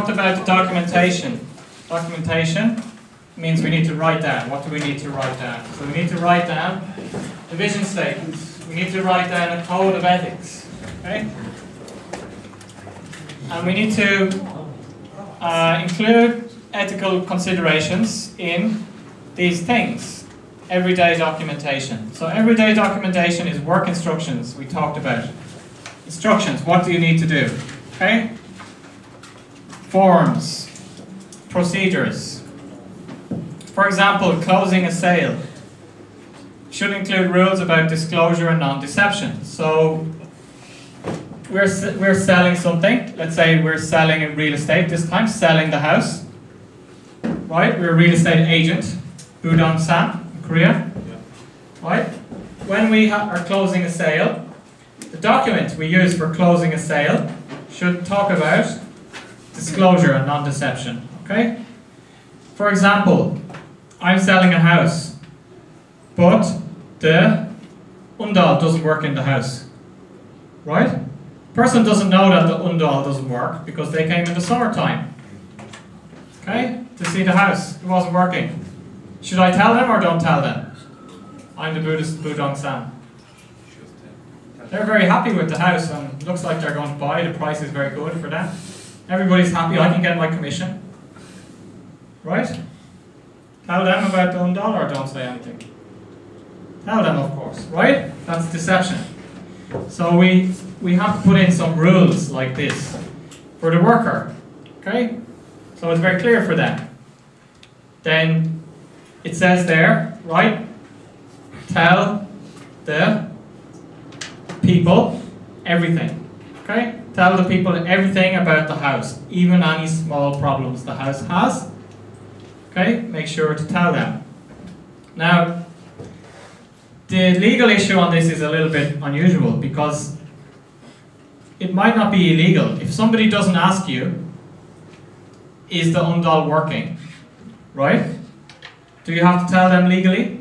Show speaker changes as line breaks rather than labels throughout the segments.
talked about the documentation. Documentation means we need to write down. What do we need to write down? So we need to write down the vision statements. We need to write down a code of ethics. Okay? And we need to uh, include ethical considerations in these things. Everyday documentation. So everyday documentation is work instructions we talked about. Instructions, what do you need to do? Okay? Forms, procedures. For example, closing a sale should include rules about disclosure and non-deception. So we're, we're selling something. Let's say we're selling in real estate this time, selling the house. Right? We're a real estate agent, Budong San, in Korea. Right? When we are closing a sale, the document we use for closing a sale should talk about disclosure and non-deception. Okay? For example, I'm selling a house, but the undal doesn't work in the house. Right? Person doesn't know that the undal doesn't work because they came in the summertime. Okay? To see the house. It wasn't working. Should I tell them or don't tell them? I'm the Buddhist Budong San. They're very happy with the house and looks like they're going to buy. The price is very good for them. Everybody's happy. I can get my commission. Right? Tell them about the undal or don't say anything. Tell them, of course. Right? That's deception. So we we have to put in some rules like this for the worker. Okay? So it's very clear for them. Then it says there, right? Tell the people everything. Okay? Tell the people everything about the house, even any small problems the house has. Okay? Make sure to tell them. Now, the legal issue on this is a little bit unusual because it might not be illegal. If somebody doesn't ask you, is the undal working? Right? Do you have to tell them legally?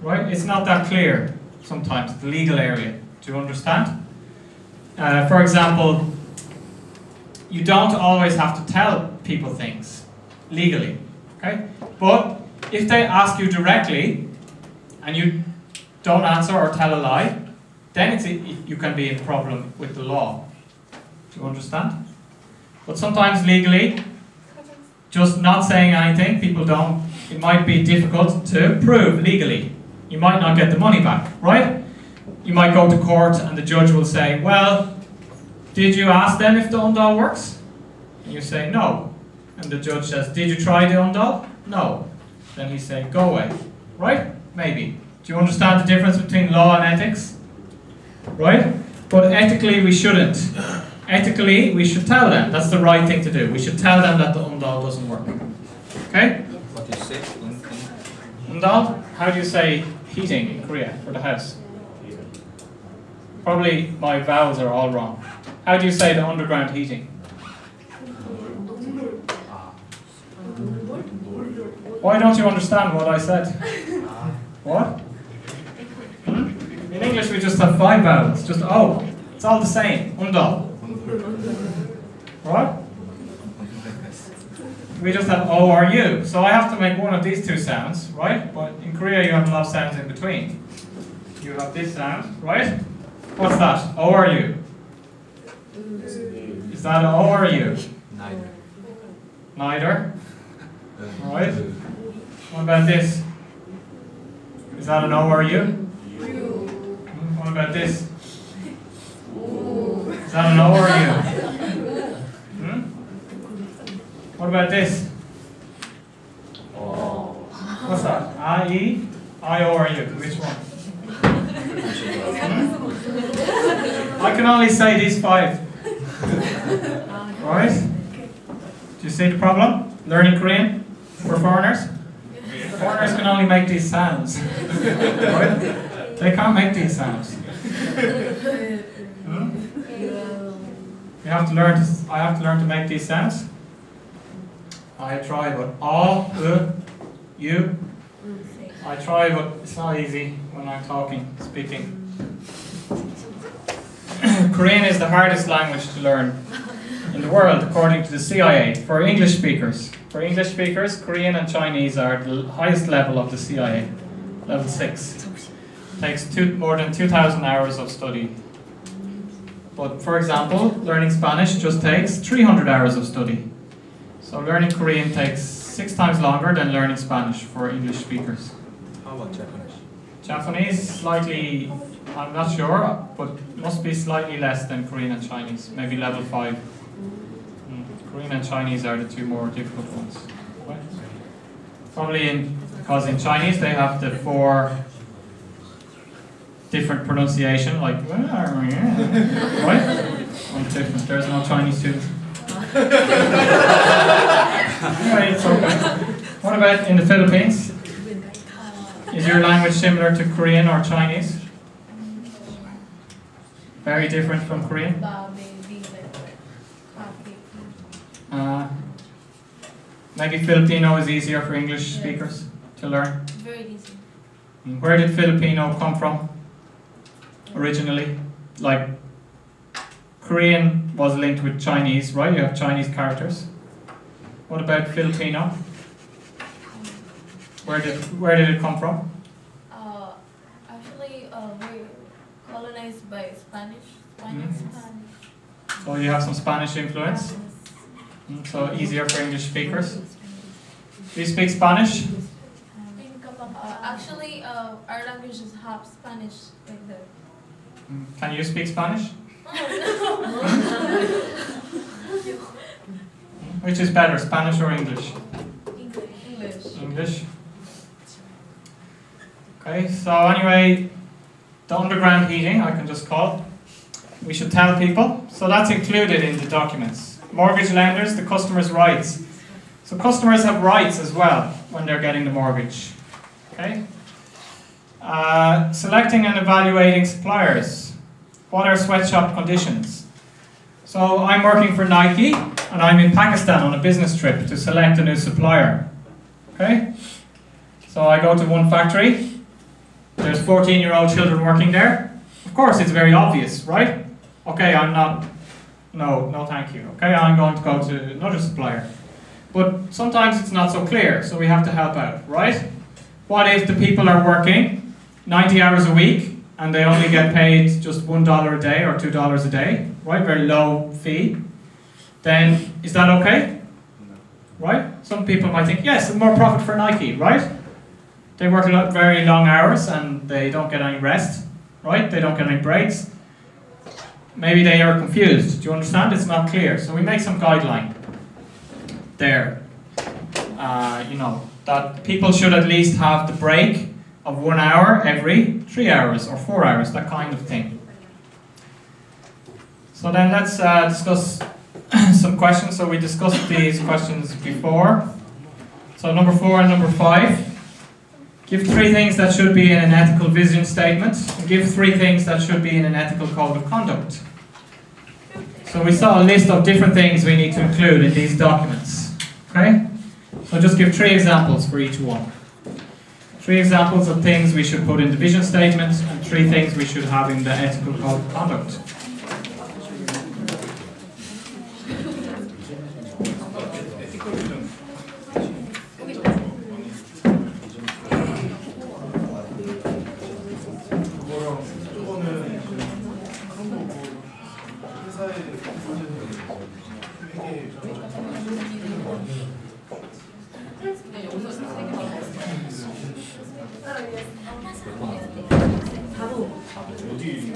Right? It's not that clear sometimes, the legal area. Do you understand? Uh, for example, you don't always have to tell people things legally. Okay? But if they ask you directly and you don't answer or tell a lie, then it's you can be in problem with the law. Do you understand? But sometimes legally, just not saying anything, people don't, it might be difficult to prove legally. You might not get the money back, right? You might go to court and the judge will say, well, did you ask them if the undal works? And you say, no. And the judge says, did you try the undal? No. Then he say, go away. Right? Maybe. Do you understand the difference between law and ethics? Right? But ethically we shouldn't. Ethically we should tell them. That's the right thing to do. We should tell them that the undal doesn't work. Okay?
What do you say?
Undal? How do you say heating in Korea for the house? Probably my vowels are all wrong. How do you say the underground heating? Why don't you understand what I said? What? Hmm? In English we just have five vowels. Just oh, it's all the same. Undal. Right? We just have O or U. So I have to make one of these two sounds, right? But in Korea you have a lot of sounds in between. You have this sound, right? What's that? O or U? Is that O or U?
Neither.
Neither. Right? What about this? Is that an O or U? Hmm, What about this? Is that an O or U? Hmm? What about this? What's that? I, E, I, O or U? Which one? I can only say these five. Right? Do you see the problem? Learning Korean for foreigners? Foreigners can only make these sounds. right? They can't make these sounds. Hmm? You have to learn to, I have to learn to make these sounds. I try, but all, uh, you. I try, but it's not easy when I'm talking, speaking. Korean is the hardest language to learn in the world, according to the CIA, for English speakers. For English speakers, Korean and Chinese are the highest level of the CIA, level 6. Takes two, more than 2,000 hours of study. But for example, learning Spanish just takes 300 hours of study. So learning Korean takes six times longer than learning Spanish for English speakers.
How about Japanese?
Japanese, slightly, I'm not sure, but must be slightly less than Korean and Chinese, maybe level 5. Mm, Korean and Chinese are the two more difficult ones. Right? Probably in, because in Chinese they have the four different pronunciation, like, right? Different, there's no Chinese anyway, it's okay. What about in the Philippines? Is your language similar to Korean or Chinese? Very different from Korean?
Ba, baby, like, happy.
Uh, maybe Filipino is easier for English speakers to learn.
Very easy.
Where did Filipino come from originally? Like, Korean was linked with Chinese, right? You have Chinese characters. What about Filipino? Where did where did it come from?
Uh, actually, uh, we're colonized Spanish. Spanish. Spanish.
So you have some Spanish influence. Mm, So easier for English speakers. Do you speak Spanish?
Uh, actually, uh, our language is half Spanish, like that.
Mm, Can you speak Spanish? Which is better, Spanish or English?
English. English.
English. Okay, so anyway, the underground heating, I can just call. We should tell people. So that's included in the documents. Mortgage lenders, the customer's rights. So customers have rights as well when they're getting the mortgage. Okay? Uh, selecting and evaluating suppliers. What are sweatshop conditions? So I'm working for Nike and I'm in Pakistan on a business trip to select a new supplier. Okay? So I go to one factory. There's 14 year old children working there. Of course, it's very obvious, right? Okay, I'm not. No, no, thank you. Okay, I'm going to go to another supplier. But sometimes it's not so clear, so we have to help out, right? What if the people are working 90 hours a week and they only get paid just $1 a day or $2 a day, right? Very low fee. Then is that okay? right? Some people might think, yes, more profit for Nike, right? They work a lot, very long hours and they don't get any rest, right? They don't get any breaks. Maybe they are confused. Do you understand? It's not clear. So we make some guideline there. Uh, you know, that people should at least have the break of one hour every three hours or four hours, that kind of thing. So then let's uh, discuss some questions. So we discussed these questions before. So number four and number five. Give three things that should be in an ethical vision statement. Give three things that should be in an ethical code of conduct. So we saw a list of different things we need to include in these documents. Okay? So just give three examples for each one. Three examples of things we should put in the vision statement and three things we should have in the ethical code of conduct.
어디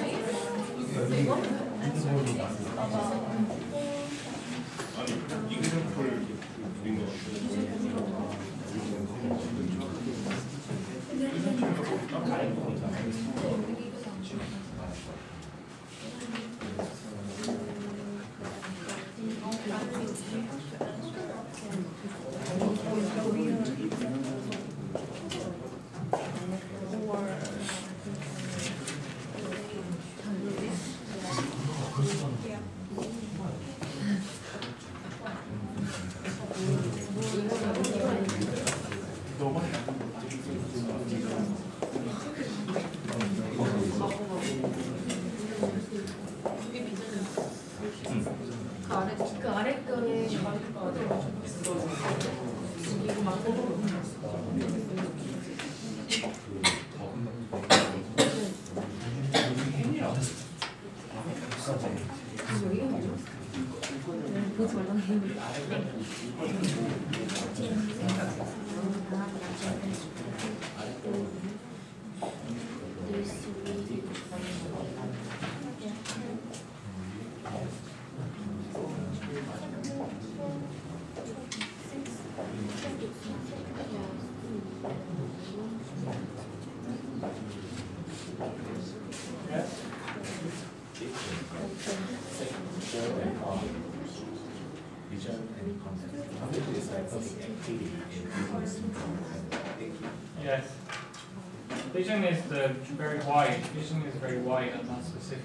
wide. Vision is very wide and not specific.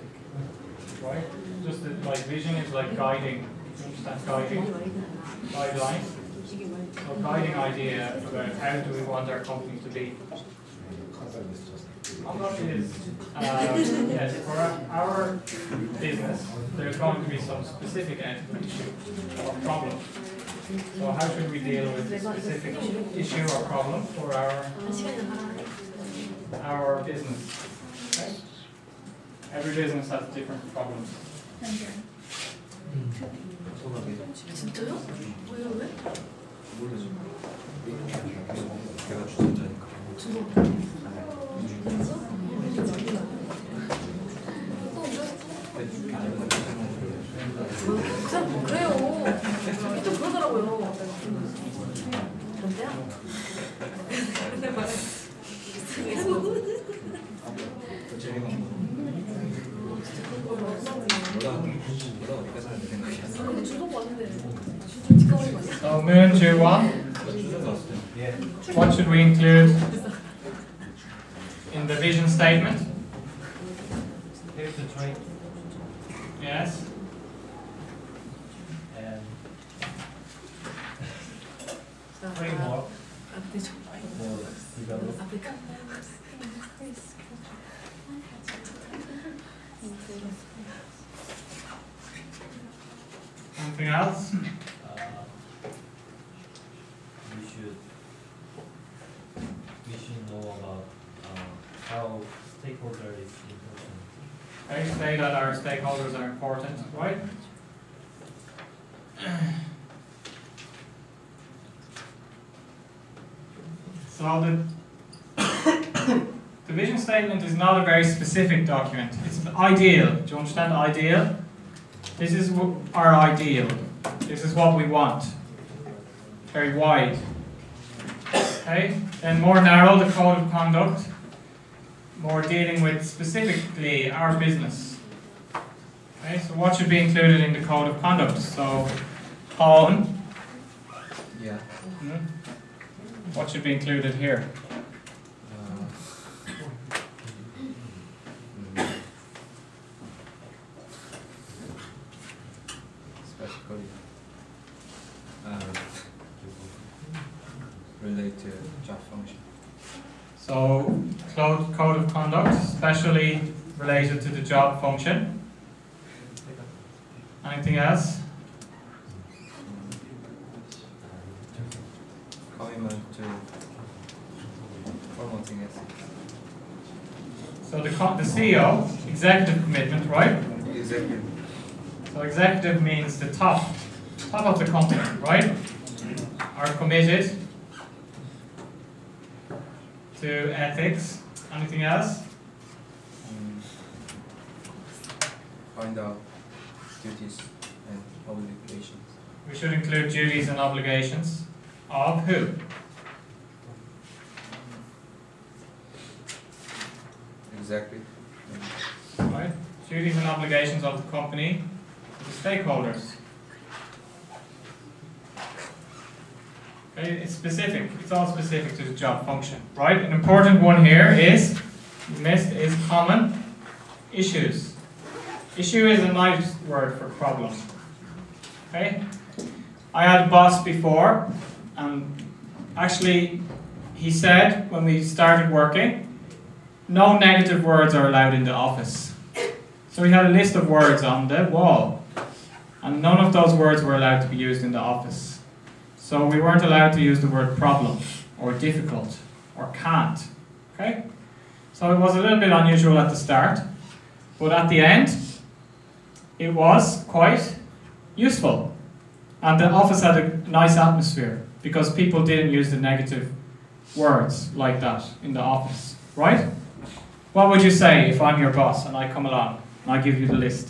Right? Just that, like vision is like guiding. Understand guiding? Guideline. So guiding idea about how do we want our company to be. Conduct is, um, yes, for our- our business, there's going to be some specific issue or problem. So how should we deal with the specific issue or problem for our, our business? Every business has different problems.
진짜요? 왜요 왜?
내가 주전자니까. two, one. Uh,
what should we include in the vision statement? So the, the vision statement is not a very specific document. It's ideal. Do you understand ideal? This is our ideal. This is what we want. Very wide. Okay? Then more narrow, the code of conduct more dealing with specifically our business. Okay, so what should be included in the code of conduct? So, on,
Yeah.
hmm, what should be included here?
Uh, specifically relate to job function.
So, code, code of conduct, especially related to the job function. Anything else?
Commitment to ethics.
So the, co- the CEO, executive commitment, right?
Executive.
So executive means the top, top of the company, right? Are committed to ethics. Anything else?
Um, find out duties and obligations.
We should include duties and obligations of who?
Exactly.
Right? Duties and obligations of the company the stakeholders. Okay, it's specific. It's all specific to the job function, right? An important one here is missed is common issues. Issue is a nice word for problem. Okay? I had a boss before, and actually, he said when we started working, no negative words are allowed in the office. So we had a list of words on the wall. And none of those words were allowed to be used in the office. So we weren't allowed to use the word problem, or difficult, or can't. Okay? So it was a little bit unusual at the start, but at the end, it was quite useful. And the office had a nice atmosphere because people didn't use the negative words like that in the office, right? What would you say if I'm your boss and I come along and I give you the list?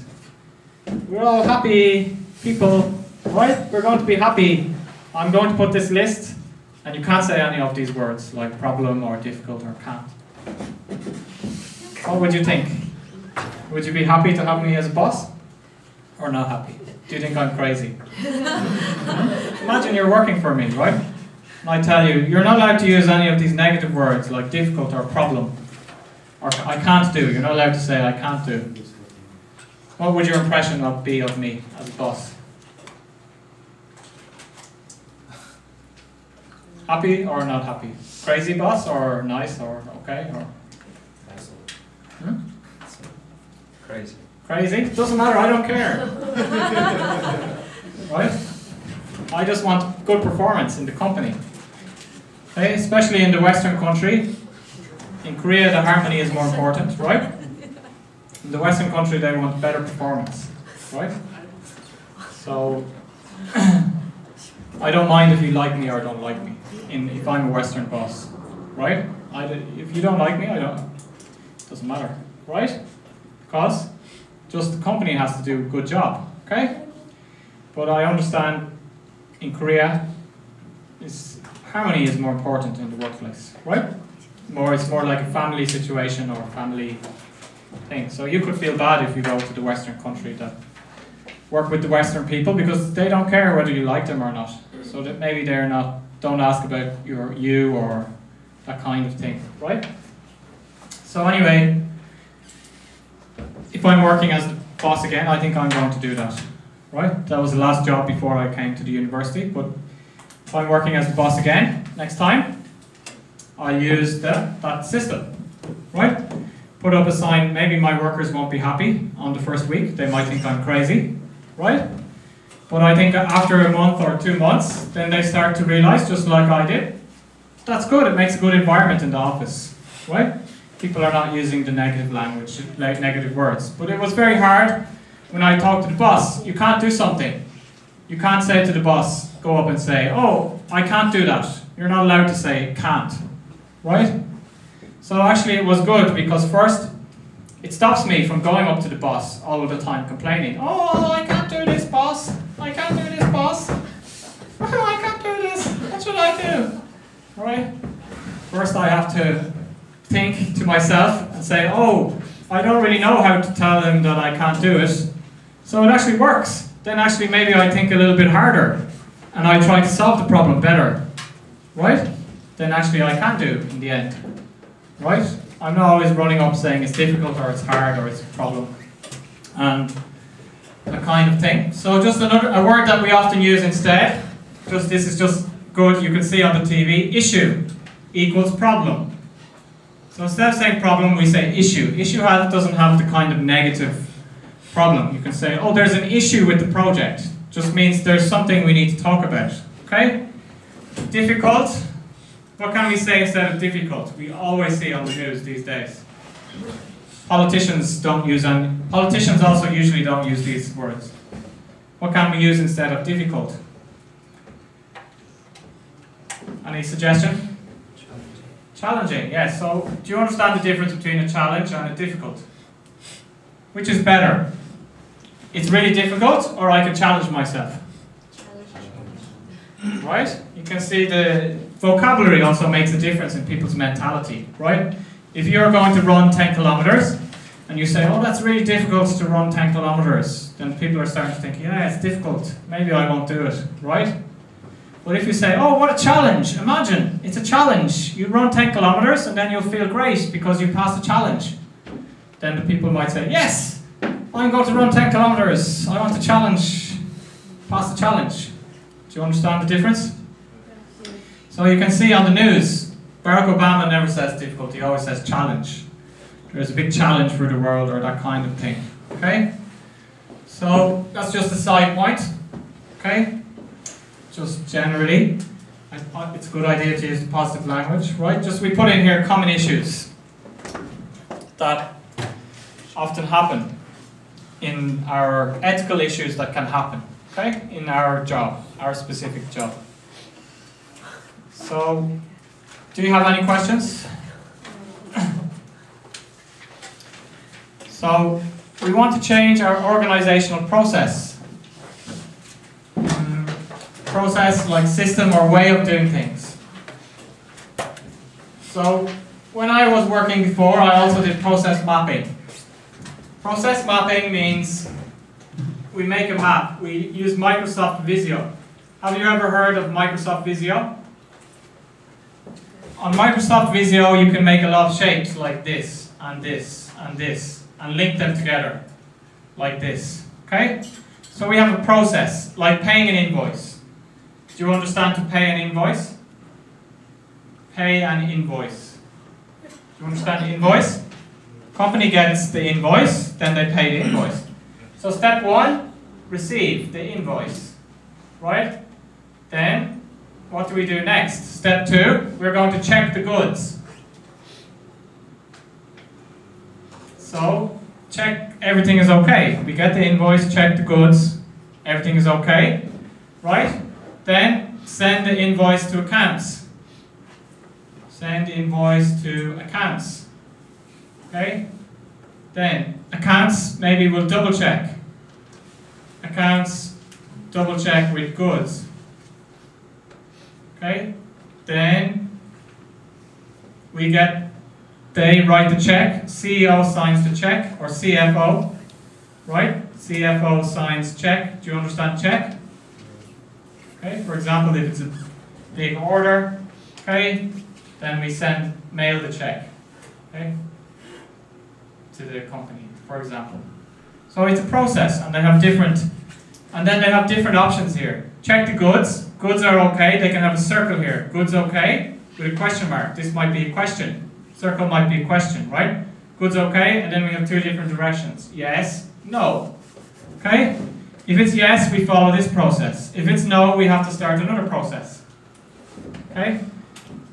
We're all happy people, right? We're going to be happy. I'm going to put this list, and you can't say any of these words like problem or difficult or can't. What would you think? Would you be happy to have me as a boss? Or not happy? Do you think I'm crazy? Imagine you're working for me, right? And I tell you, you're not allowed to use any of these negative words like difficult or problem or I can't do. You're not allowed to say I can't do. What would your impression of be of me as a boss? Happy or not happy? Crazy boss or nice or okay or hmm?
Crazy.
crazy? Doesn't matter. I don't care. right? I just want good performance in the company. Okay, especially in the Western country. In Korea, the harmony is more important, right? In the Western country, they want better performance, right? So, I don't mind if you like me or don't like me. In if I'm a Western boss, right? I, if you don't like me, I don't. It Doesn't matter, right? Because just the company has to do a good job, okay? But I understand in Korea, harmony is more important in the workplace, right? More, it's more like a family situation or a family thing. So you could feel bad if you go to the Western country that work with the Western people because they don't care whether you like them or not. So that maybe they're not don't ask about your you or that kind of thing, right? So anyway, if I'm working as the boss again, I think I'm going to do that. Right? That was the last job before I came to the university, but if I'm working as the boss again next time, I use the, that system. Right? Put up a sign, maybe my workers won't be happy on the first week. They might think I'm crazy. Right? But I think after a month or two months, then they start to realize, just like I did, that's good. It makes a good environment in the office. Right? People are not using the negative language, like negative words. But it was very hard when I talked to the boss. You can't do something. You can't say to the boss, go up and say, oh, I can't do that. You're not allowed to say can't. Right? So actually it was good because first, it stops me from going up to the boss all of the time complaining, oh, I can't do this, boss. I can't do this, boss. Oh, I can't do this. What should I do? Right? First I have to think to myself and say, oh, I don't really know how to tell him that I can't do it. So it actually works. Then actually maybe I think a little bit harder and I try to solve the problem better. Right? Then actually I can do in the end. Right? I'm not always running up saying it's difficult or it's hard or it's a problem. And that kind of thing. So just another a word that we often use instead, just this is just good, you can see on the TV, issue equals problem. So instead of saying problem, we say issue. Issue has, doesn't have the kind of negative problem. You can say, oh, there's an issue with the project. Just means there's something we need to talk about. Okay? Difficult. What can we say instead of difficult? We always see on the news these days. Politicians don't use. Politicians also usually don't use these words. What can we use instead of difficult? Any suggestion? Challenging, yes. So, do you understand the difference between a challenge and a difficult? Which is better? It's really difficult, or I can challenge myself? Right? You can see the vocabulary also makes a difference in people's mentality, right? If you're going to run 10 kilometers and you say, oh, that's really difficult to run 10 kilometers, then people are starting to think, yeah, it's difficult. Maybe I won't do it, right? But if you say, oh, what a challenge, imagine, it's a challenge. You run 10 kilometers and then you'll feel great because you passed the challenge. Then the people might say, yes, I'm going to run 10 kilometers. I want to challenge, pass the challenge. Do you understand the difference? So you can see on the news, Barack Obama never says difficulty, he always says challenge. There's a big challenge for the world or that kind of thing. Okay? So that's just a side point, okay? Just generally, it's a good idea to use positive language, right? Just we put in here common issues that often happen in our ethical issues that can happen, okay? In our job, our specific job. So, do you have any questions? So, we want to change our organizational process. Mm, Process like system or way of doing things. So, when I was working before, I also did process mapping. Process mapping means we make a map. We use Microsoft Visio. Have you ever heard of Microsoft Visio? On Microsoft Visio, you can make a lot of shapes like this, and this, and this, and link them together, like this. Okay? So we have a process, like paying an invoice. Do you understand to pay an invoice? Pay an invoice. Do you understand the invoice? Company gets the invoice, then they pay the invoice. So step one, receive the invoice. Right? Then, what do we do next? Step two, we're going to check the goods. So, check everything is okay. We get the invoice, check the goods, everything is okay. Right? Then, send the invoice to accounts. Send invoice to accounts. Okay? Then, accounts maybe will double check. Accounts double check with goods. Okay? Then, we get, they write the check, CEO signs the check, or CFO, right? CFO signs check. Do you understand check? Okay, for example, if it's a big order, okay, then we send, mail the check, okay, to the company, for example. So it's a process, and they have different, and then they have different options here. Check the goods. Goods are okay. They can have a circle here. Goods okay with a question mark. This might be a question. Circle might be a question, right? Goods okay, and then we have two different directions. Yes, no. Okay? If it's yes, we follow this process. If it's no, we have to start another process. Okay?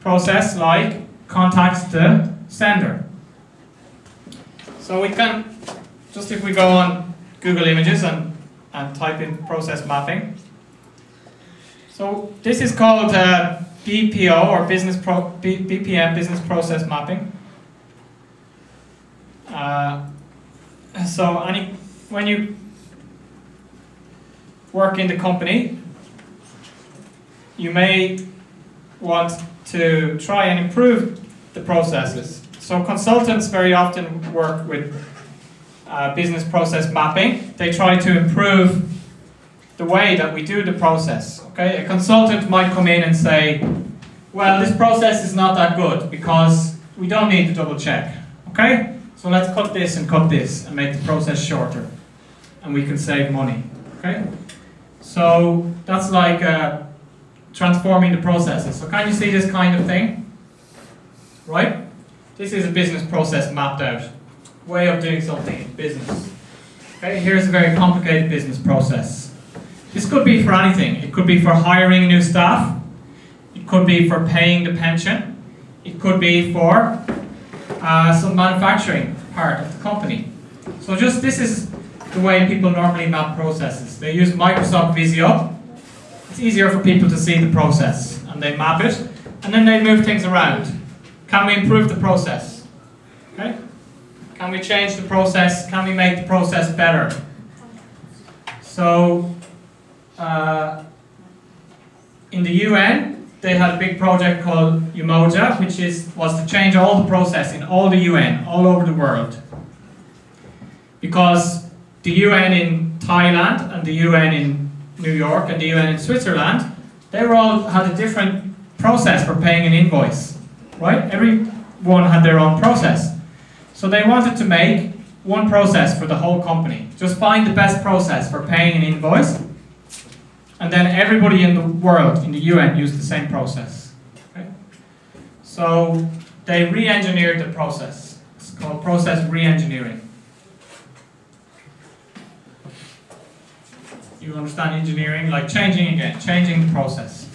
Process like contacts the sender. So we can, just if we go on Google Images and, and type in process mapping. So this is called uh, BPO or business pro, B, BPM, business process mapping. Uh, so any, when you work in the company, you may want to try and improve the processes. So consultants very often work with uh, business process mapping. They try to improve the way that we do the process. Okay, a consultant might come in and say, "Well, this process is not that good because we don't need to double check." Okay, so let's cut this and cut this and make the process shorter, and we can save money. Okay, so that's like uh, transforming the processes. So can you see this kind of thing? Right? This is a business process mapped out. Way of doing something in business. Okay, here's a very complicated business process. This could be for anything. It could be for hiring new staff. It could be for paying the pension. It could be for uh, some manufacturing part of the company. So just this is the way people normally map processes. They use Microsoft Visio. It's easier for people to see the process and they map it and then they move things around. Can we improve the process? Okay? Can we change the process? Can we make the process better? So, uh, in the UN, they had a big project called Umoja, which is was to change all the process in all the UN, all over the world. Because the UN in Thailand and the UN in New York and the UN in Switzerland, they were all had a different process for paying an invoice, right? Everyone had their own process. So they wanted to make one process for the whole company. Just find the best process for paying an invoice, and then everybody in the world, in the UN, used the same process. Okay? So they re-engineered the process. It's called process re-engineering. you understand engineering? Like changing again, changing the process.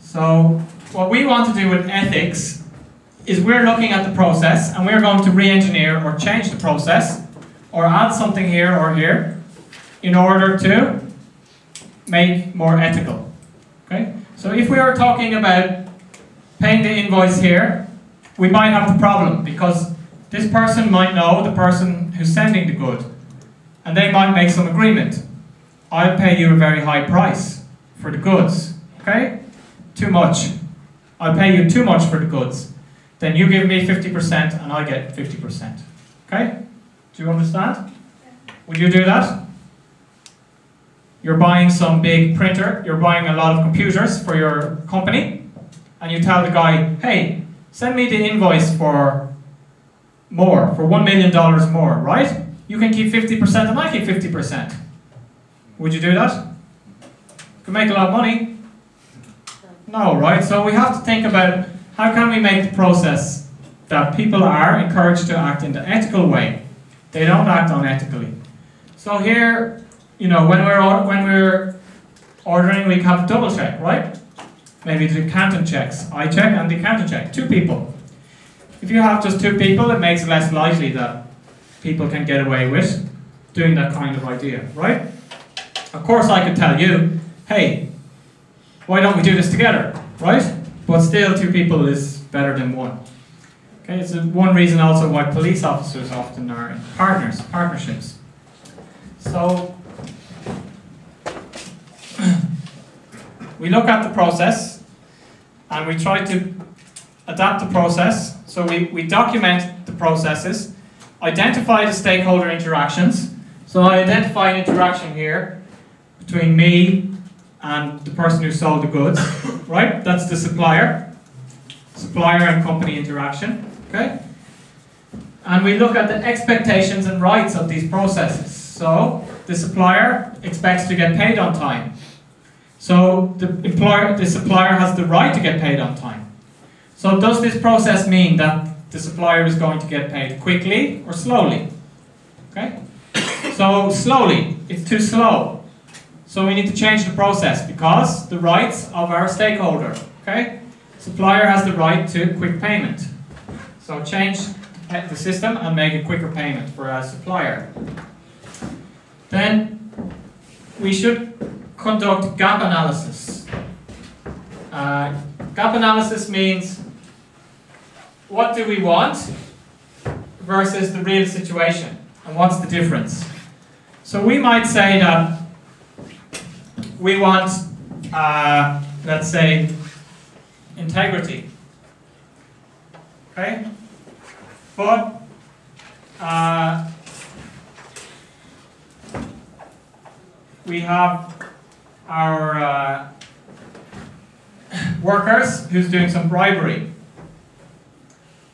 So what we want to do with ethics is we're looking at the process and we're going to re-engineer or change the process or add something here or here in order to make more ethical. Okay? So if we are talking about paying the invoice here, we might have the problem because this person might know the person who's sending the good and they might make some agreement. I'll pay you a very high price for the goods. Okay? Too much. I'll pay you too much for the goods. Then you give me 50% and I get 50%. Okay? Do you understand? Would you do that? You're buying some big printer, you're buying a lot of computers for your company, and you tell the guy, hey, send me the invoice for more, for $1 million more, right? You can keep 50% and I keep 50%. Would you do that? Could make a lot of money. No, right? So we have to think about how can we make the process that people are encouraged to act in the ethical way. They don't act unethically. So here, you know, when we're when we're ordering, we have double check, right? Maybe the accountant checks. I check and the accountant check. Two people. If you have just two people, it makes it less likely that people can get away with doing that kind of idea, right? Of course, I could tell you, hey, why don't we do this together, right? But still, two people is better than one. Okay, it's one reason also why police officers often are in partners, partnerships. So, we look at the process and we try to adapt the process. So we, we document the processes, identify the stakeholder interactions. So I identify an interaction here between me and the person who sold the goods, right? That's the supplier. Supplier and company interaction, okay? And we look at the expectations and rights of these processes. So the supplier expects to get paid on time. So the employer, the supplier has the right to get paid on time. So does this process mean that the supplier is going to get paid quickly or slowly? Okay? So slowly, it's too slow. So we need to change the process because the rights of our stakeholder, okay? Supplier has the right to quick payment. So change the system and make a quicker payment for our supplier. Then we should conduct gap analysis. Uh, gap analysis means what do we want versus the real situation and what's the difference. So we might say that we want, uh, let's say, integrity. Okay? But uh, we have our uh, workers who's doing some bribery.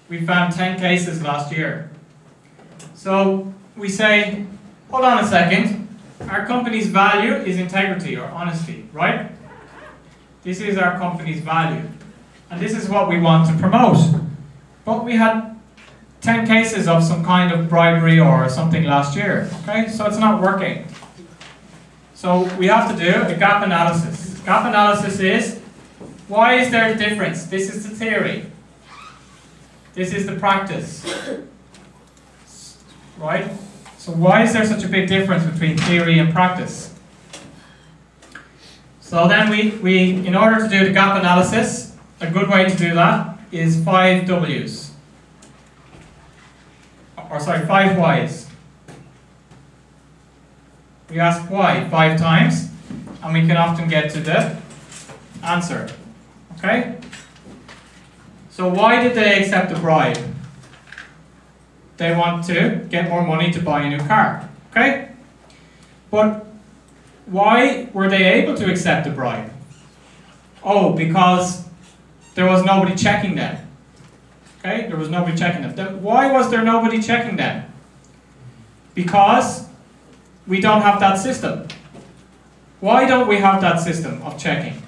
We found 10 cases last year. So we say, hold on a second, our company's value is integrity or honesty, right? This is our company's value. And this is what we want to promote. But we had 10 cases of some kind of bribery or something last year, okay? So it's not working. So we have to do a gap analysis. Gap analysis is, why is there a difference? This is the theory. This is the practice. Right? So why is there such a big difference between theory and practice? So then we, we in order to do the gap analysis, a good way to do that is five W's. Or sorry, five Y's. We ask why five times, and we can often get to the answer. Okay? So why did they accept the bribe? They want to get more money to buy a new car. Okay? But why were they able to accept the bribe? Oh, because there was nobody checking them. Okay? There was nobody checking them. Why was there nobody checking them? Because we don't have that system. Why don't we have that system of checking?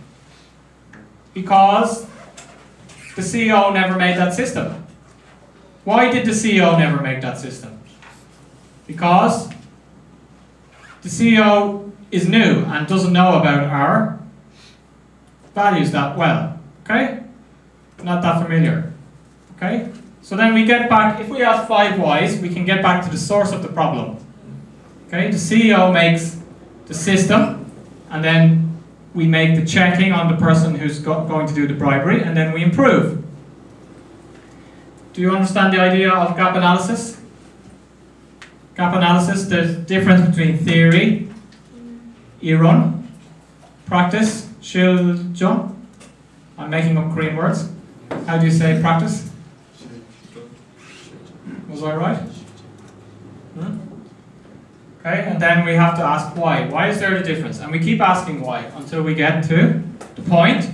Because the CEO never made that system. Why did the CEO never make that system? Because the CEO is new and doesn't know about our values that well. Okay? Not that familiar. Okay? So then we get back, if we ask five whys, we can get back to the source of the problem. Okay? The CEO makes the system, and then we make the checking on the person who's go- going to do the bribery, and then we improve. Do you understand the idea of gap analysis? Gap analysis, the difference between theory, iron, practice, 실전. I'm making up Korean words. How do you say practice? Was I right? Hmm? Okay, and then we have to ask why. Why is there a difference? And we keep asking why until we get to the point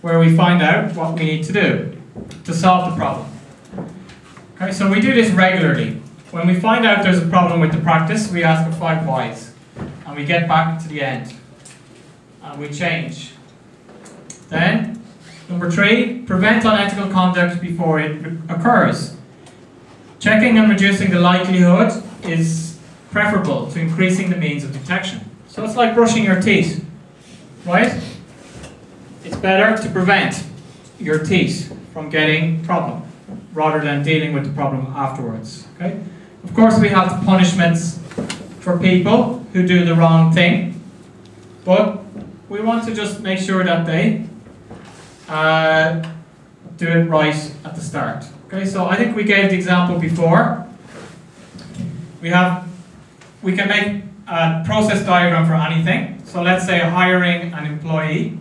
where we find out what we need to do to solve the problem. Okay, so we do this regularly. When we find out there's a problem with the practice, we ask for five whys. And we get back to the end. And we change. Then, number three, prevent unethical conduct before it occurs. Checking and reducing the likelihood is preferable to increasing the means of detection. So it's like brushing your teeth, right? It's better to prevent your teeth from getting problem rather than dealing with the problem afterwards. Okay? Of course, we have the punishments for people who do the wrong thing, but we want to just make sure that they uh, do it right at the start. Okay, so I think we gave the example before. We have, we can make a process diagram for anything. So let's say hiring an employee.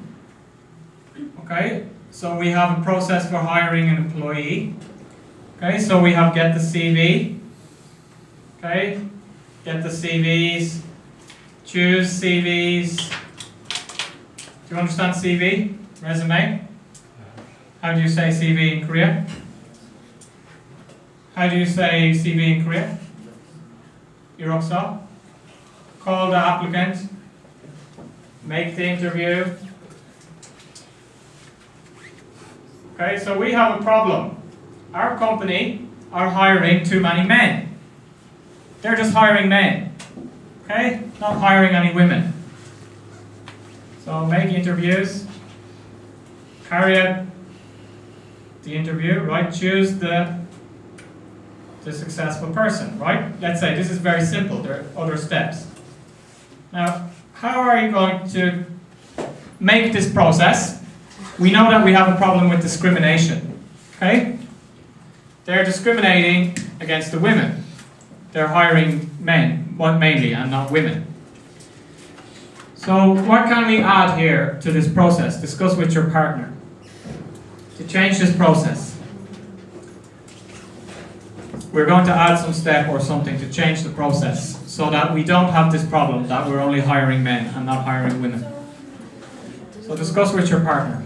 Okay, so we have a process for hiring an employee. Okay, so we have get the CV. Okay, get the CVs, choose CVs. Do you understand CV? Resume? How do you say CV in Korea? How do you say CV in Korea? Iroksa? Call the applicant. Make the interview. Okay, so we have a problem. Our company are hiring too many men. They're just hiring men. Okay? Not hiring any women. So make interviews. Carry out the interview, right? Choose the the successful person, right? Let's say this is very simple. There are other steps. Now, how are you going to make this process? We know that we have a problem with discrimination. Okay? They're discriminating against the women. They're hiring men, mainly, and not women. So, what can we add here to this process? Discuss with your partner to change this process. We're going to add some step or something to change the process so that we don't have this problem that we're only hiring men and not hiring women. So discuss with your partner.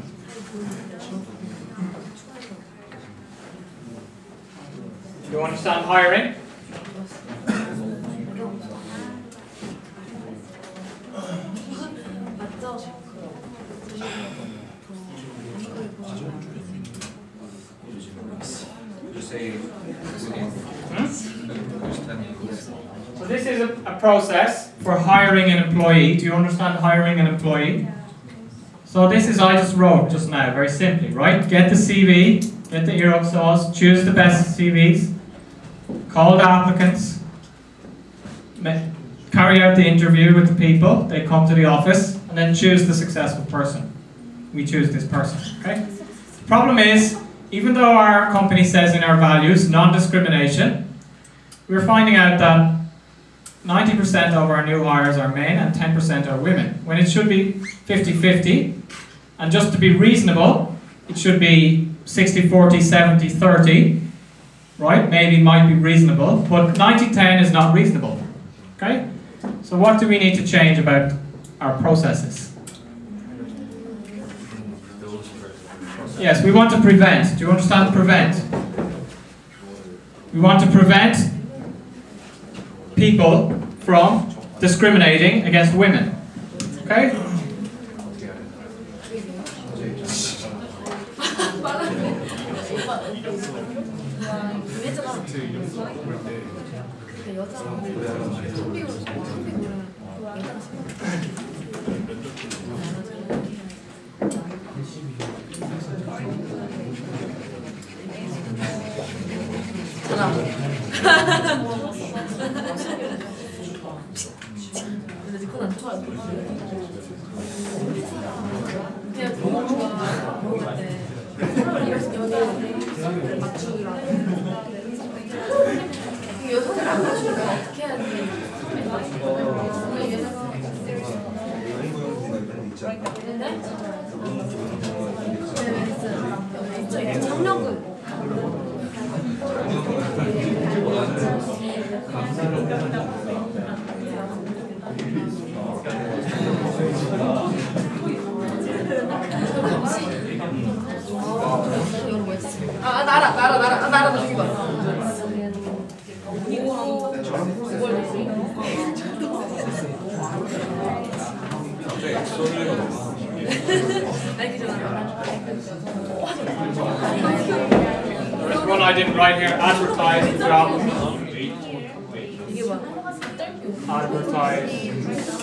Do you understand hiring?
맞죠?
You say
Hmm?
understanding.
So this is a, process for hiring an employee. Do you understand hiring an employee? So this is I just wrote just now, very simply, right? Get the CV, get the Irok sauce, choose the best CVs, call the applicants, carry out the interview with the people. They come to the office, and then choose the successful person. We choose this person. Okay. The problem is, even though our company says in our values non-discrimination, we're finding out that 90% of our new hires are men and 10% are women, when it should be 50 50. And just to be reasonable, it should be 60 40, 70 30, right? Maybe might be reasonable, but 90 10 is not reasonable. Okay? So, what do we need to change about our processes? Yes, we want to prevent. Do you understand prevent? We want to prevent people from discriminating against women. Okay?
좋아요. 그냥 너무 좋아하는데 여자들 맞추기랑 여성들 안 맞추면 어떻게 해야 돼? 네, 장려금. 감사합니다. 나라, 나라, 나라, 아, 나라, 저기 봐.
There's one I didn't write here, advertise the job.
이게 봐.
Advertise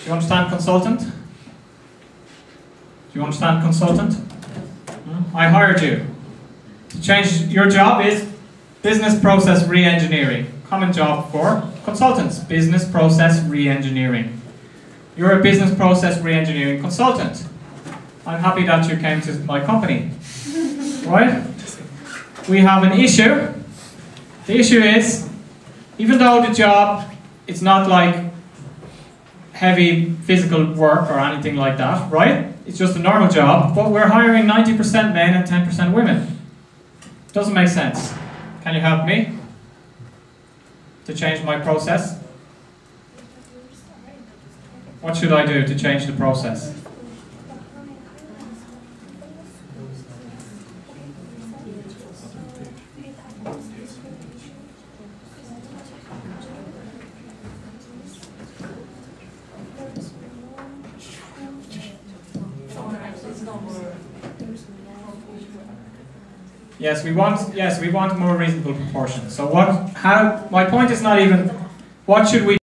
Do you understand consultant? Do you understand consultant? Hmm? I hired you to change. Your job is business process re-engineering. Common job for consultants. Business process re-engineering. You're a business process re-engineering consultant. I'm happy that you came to my company. Right? We have an issue. The issue is, even though the job it's not like heavy physical work or anything like that, right? It's just a normal job, but we're hiring 90% men and 10% women. Doesn't make sense. Can you help me to change my process? What should I do to change the process? Yes, we want yes, we want more reasonable proportions. So what how my point is not even what should we